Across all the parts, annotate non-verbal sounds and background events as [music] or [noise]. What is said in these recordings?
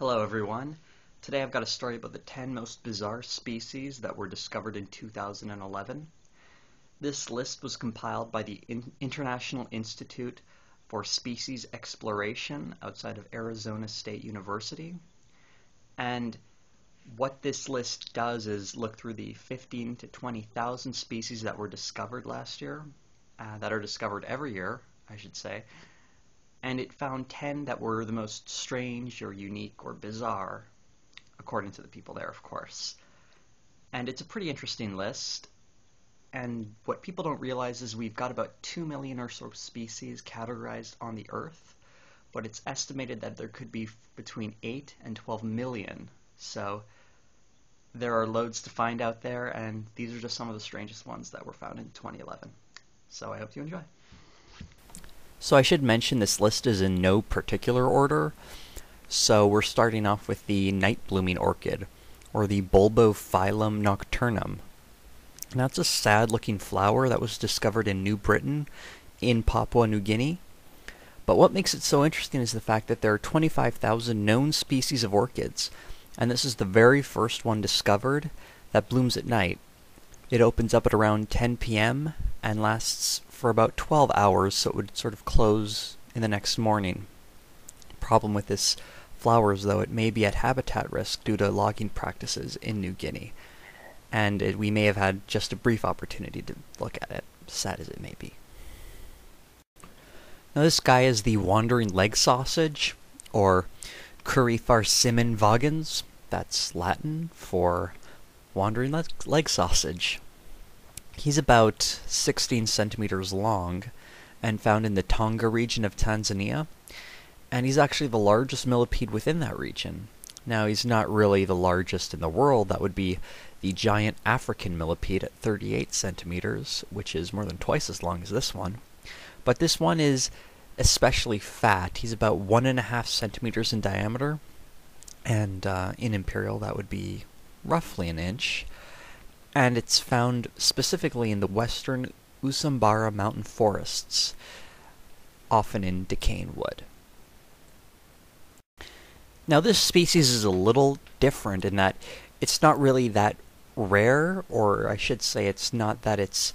Hello everyone. Today I've got a story about the 10 most bizarre species that were discovered in 2011. This list was compiled by the in International Institute for Species Exploration outside of Arizona State University. And what this list does is look through the 15 to 20,000 species that were discovered last year, uh, that are discovered every year, I should say, and it found 10 that were the most strange or unique or bizarre, according to the people there, of course. And it's a pretty interesting list. And what people don't realize is we've got about 2 million or so species categorized on the Earth, but it's estimated that there could be between 8 and 12 million. So there are loads to find out there, and these are just some of the strangest ones that were found in 2011. So I hope you enjoy. So I should mention this list is in no particular order. So we're starting off with the night blooming orchid, or the Bulbophyllum nocturnum. Now it's a sad looking flower that was discovered in New Britain in Papua New Guinea. But what makes it so interesting is the fact that there are 25,000 known species of orchids, and this is the very first one discovered that blooms at night. It opens up at around 10 p.m. and lasts for about 12 hours, so it would sort of close in the next morning. Problem with this flower is, though, it may be at habitat risk due to logging practices in New Guinea, and it, we may have had just a brief opportunity to look at it, sad as it may be. Now this guy is the wandering leg sausage, or curry Crurifarcimen vagans. That's Latin for wandering leg, leg sausage. He's about 16 centimeters long and found in the Tanga region of Tanzania. And he's actually the largest millipede within that region. Now, he's not really the largest in the world. That would be the giant African millipede at 38 centimeters, which is more than twice as long as this one. But this one is especially fat. He's about one and a half centimeters in diameter, and uh, in imperial that would be roughly an inch and it's found specifically in the western Usambara mountain forests, often in decaying wood. Now this species is a little different in that it's not really that rare, or I should say it's not that it's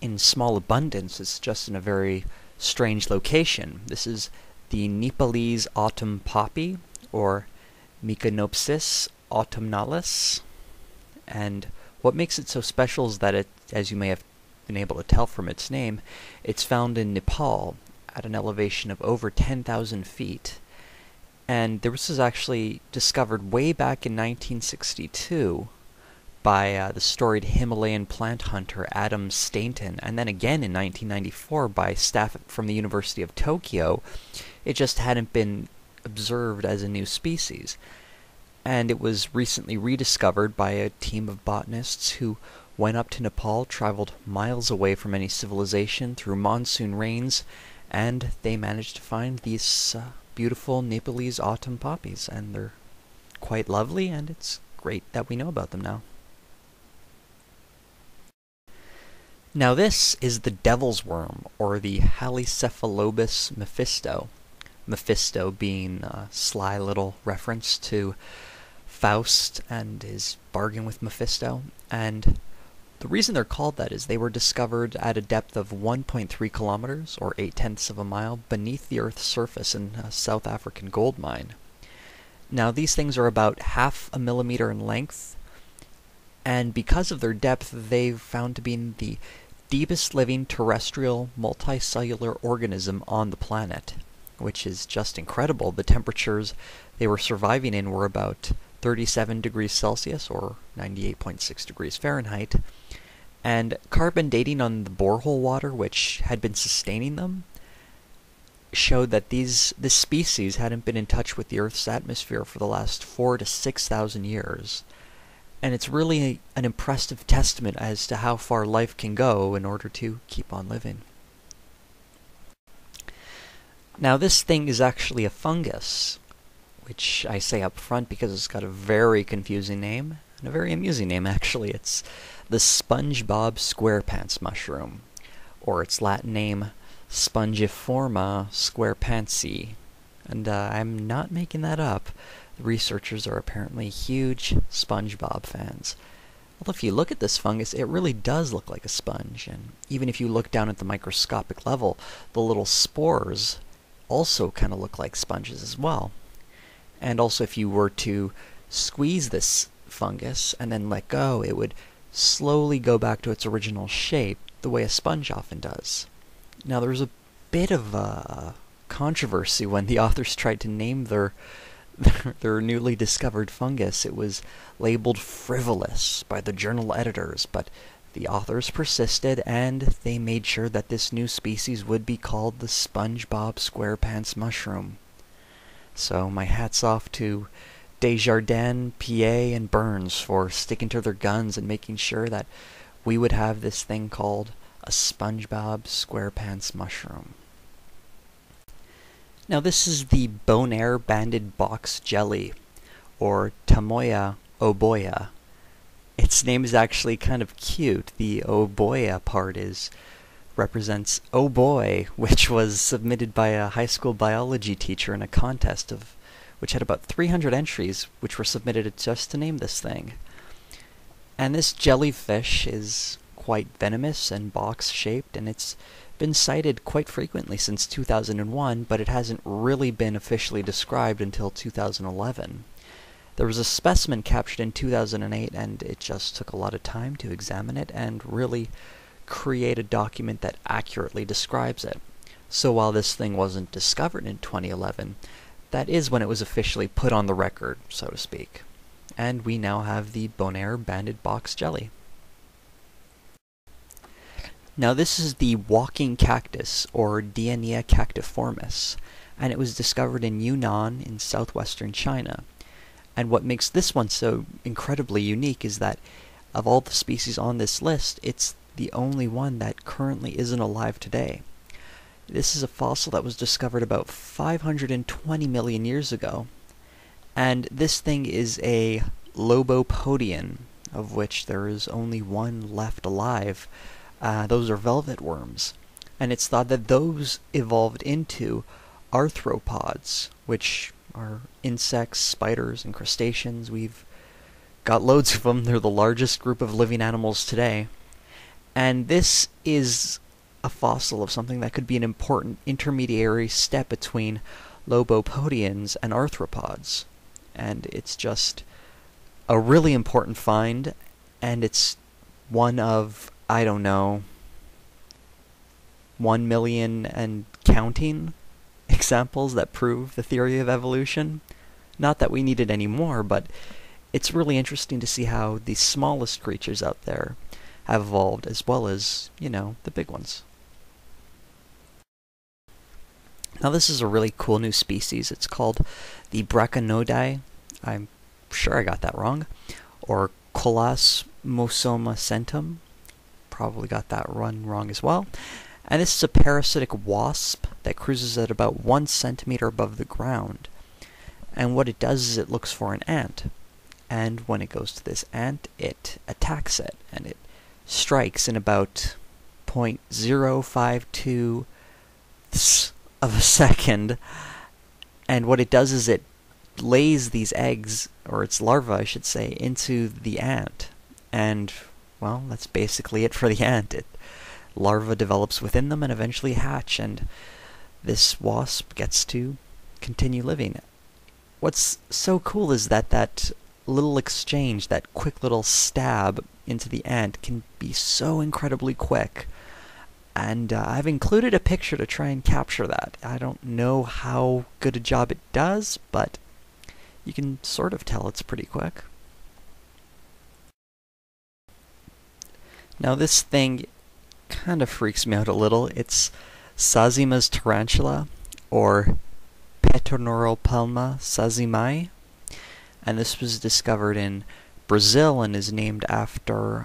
in small abundance, it's just in a very strange location. This is the Nepalese autumn poppy, or Meconopsis autumnalis, and what makes it so special is that it, as you may have been able to tell from its name, it's found in Nepal at an elevation of over 10,000 feet. And this was actually discovered way back in 1962 by uh, the storied Himalayan plant hunter Adam Stainton, and then again in 1994 by staff from the University of Tokyo. It just hadn't been observed as a new species and it was recently rediscovered by a team of botanists who went up to Nepal, traveled miles away from any civilization through monsoon rains, and they managed to find these uh, beautiful Nepalese autumn poppies, and they're quite lovely, and it's great that we know about them now. Now this is the devil's worm, or the Halicephalobus mephisto. Mephisto being a sly little reference to Faust and his bargain with Mephisto. And the reason they're called that is they were discovered at a depth of 1.3 kilometers, or 8 tenths of a mile, beneath the Earth's surface in a South African gold mine. Now, these things are about half a millimeter in length, and because of their depth, they've found to be the deepest living terrestrial multicellular organism on the planet, which is just incredible. The temperatures they were surviving in were about 37 degrees Celsius or 98.6 degrees Fahrenheit. And carbon dating on the borehole water, which had been sustaining them, showed that these this species hadn't been in touch with the Earth's atmosphere for the last four to six thousand years. And it's really a, an impressive testament as to how far life can go in order to keep on living. Now, this thing is actually a fungus, which I say up front because it's got a very confusing name, and a very amusing name actually. It's the SpongeBob SquarePants mushroom, or its Latin name, Spongiforma squarepantsii. And uh, I'm not making that up. The researchers are apparently huge SpongeBob fans. Well, if you look at this fungus, it really does look like a sponge, and even if you look down at the microscopic level, the little spores also kind of look like sponges as well. And also, if you were to squeeze this fungus and then let go, it would slowly go back to its original shape, the way a sponge often does. Now, there was a bit of a controversy when the [laughs] authors tried to name their [laughs] their newly discovered fungus. It was labeled frivolous by the journal editors, but the authors persisted and they made sure that this new species would be called the SpongeBob SquarePants mushroom. So my hat's off to Desjardins, Piet, and Burns for sticking to their guns and making sure that we would have this thing called a SpongeBob SquarePants mushroom. Now this is the Bonaire banded box jelly, or Tamoya oboya. Its name is actually kind of cute. The oboya part is represents Oh Boy, which was submitted by a high school biology teacher in a contest of which had about 300 entries which were submitted just to name this thing. And this jellyfish is quite venomous and box shaped and it's been sighted quite frequently since 2001, but it hasn't really been officially described until 2011. There was a specimen captured in 2008, and it just took a lot of time to examine it and really create a document that accurately describes it. So while this thing wasn't discovered in 2011, that is when it was officially put on the record, so to speak. And we now have the Bonaire banded box jelly. Now this is the walking cactus, or Diania cactiformis, and it was discovered in Yunnan in southwestern China. And what makes this one so incredibly unique is that of all the species on this list, it's the only one that currently isn't alive today. This is a fossil that was discovered about 520 million years ago, and this thing is a Lobopodian, of which there is only one left alive. Uh, those are velvet worms. And it's thought that those evolved into arthropods, which are insects, spiders, and crustaceans. We've got loads of them. They're the largest group of living animals today. And this is a fossil of something that could be an important intermediary step between Lobopodians and arthropods. And it's just a really important find, and it's one of I don't know, 1 million and counting [laughs] examples that prove the theory of evolution. Not that we needed any more, but it's really interesting to see how the smallest creatures out there have evolved as well as, you know, the big ones. Now this is a really cool new species. It's called the Brachynodae. I'm sure I got that wrong. Or Kollasmosoma sentum probably got that run wrong as well. And this is a parasitic wasp that cruises at about one centimeter above the ground. And what it does is it looks for an ant. And when it goes to this ant, it attacks it. And it strikes in about 0.052 of a [laughs] second. And what it does is it lays these eggs, or its larvae, I should say, into the ant. And well, that's basically it for the [laughs] ant. It, larva develops within them and eventually hatch, and this wasp gets to continue living. What's so cool is that that little exchange, that quick little stab into the ant can be so incredibly quick. And uh, I've included a picture to try and capture that. I don't know how good a job it does, but you can sort of tell it's pretty quick. Now this thing kind of freaks me out a little. It's Sazima's tarantula, or Pterinopelma sazimai, and this was discovered in Brazil and is named after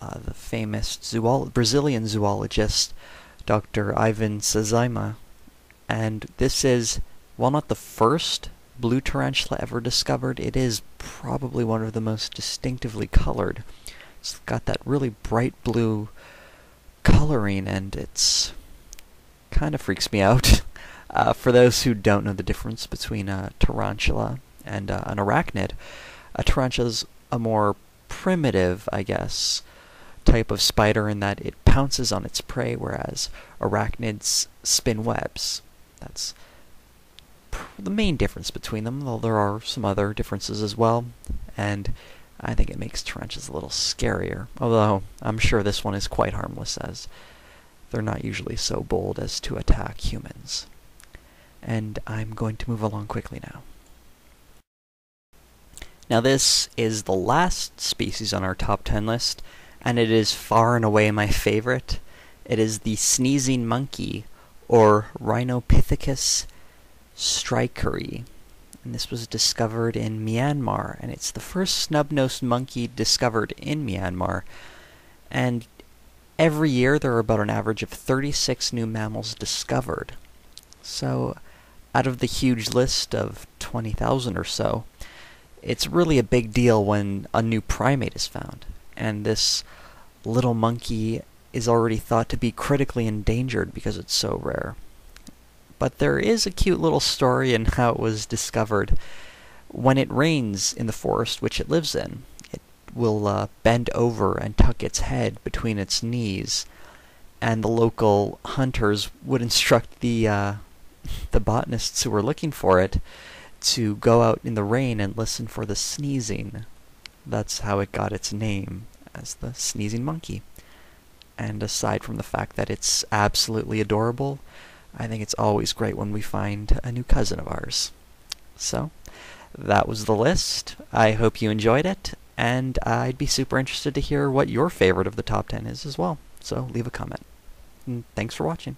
uh, the famous zoolo Brazilian zoologist Dr. Ivan Sazima. And this is, while not the first blue tarantula ever discovered, it is probably one of the most distinctively colored. It's got that really bright blue coloring and it's kind of freaks me out. [laughs] Uh, for those who don't know the difference between a tarantula and uh, an arachnid, a tarantula's a more primitive, I guess, type of spider in that it pounces on its prey, whereas arachnids spin webs. That's the main difference between them, though there are some other differences as well. And I think it makes tarantulas a little scarier, although I'm sure this one is quite harmless as they're not usually so bold as to attack humans. And I'm going to move along quickly now. Now this is the last species on our top 10 list, and it is far and away my favorite. It is the sneezing monkey, or Rhinopithecus strykeri. And this was discovered in Myanmar, and it's the first snub-nosed monkey discovered in Myanmar. And every year there are about an average of 36 new mammals discovered. So, out of the huge list of 20,000 or so, it's really a big deal when a new primate is found. And this little monkey is already thought to be critically endangered because it's so rare. But there is a cute little story in how it was discovered. When it rains in the forest which it lives in, it will uh, bend over and tuck its head between its knees, and the local hunters would instruct the uh, [laughs] the botanists who were looking for it to go out in the rain and listen for the sneezing. That's how it got its name as the sneezing monkey. And aside from the fact that it's absolutely adorable, I think it's always great when we find a new cousin of ours. So, that was the list. I hope you enjoyed it, and I'd be super interested to hear what your favorite of the top 10 is as well. So, leave a comment. And thanks for watching.